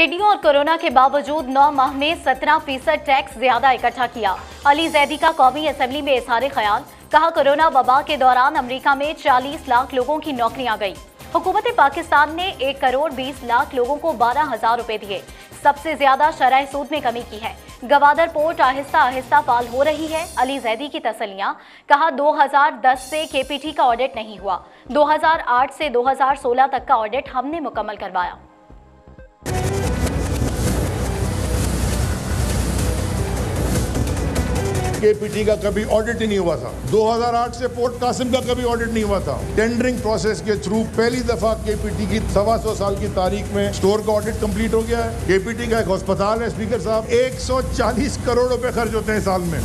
टिड्डियों और कोरोना के बावजूद नौ माह में सत्रह फ़ीसद टैक्स ज़्यादा इकट्ठा किया। अली जैदी का कौमी असेंबली में इसारे ख्याल। कहा, कोरोना वबा के दौरान अमरीका में 40 लाख लोगों की नौकरियाँ गई। हुकूमत पाकिस्तान ने एक करोड़ बीस लाख लोगों को बारह हज़ार रुपए दिए। सबसे ज़्यादा शराय सूद में कमी की है। गवादर पोर्ट आहिस्ता आहिस्ता फाल हो रही है। अली जैदी की तसलियाँ कहा 2010 से केपीटी का ऑडिट नहीं हुआ। 2008 से 2016 तक का ऑडिट हमने मुकम्मल करवाया। केपीटी का कभी ऑडिट ही नहीं हुआ था। 2008 से पोर्ट कासिम का कभी ऑडिट नहीं हुआ था। टेंडरिंग प्रोसेस के थ्रू पहली दफ़ा केपीटी की सवा सौ साल की तारीख में स्टोर का ऑडिट कंप्लीट हो गया है। केपीटी का एक अस्पताल है स्पीकर साहब। 140 करोड़ रुपए खर्च होते हैं साल में।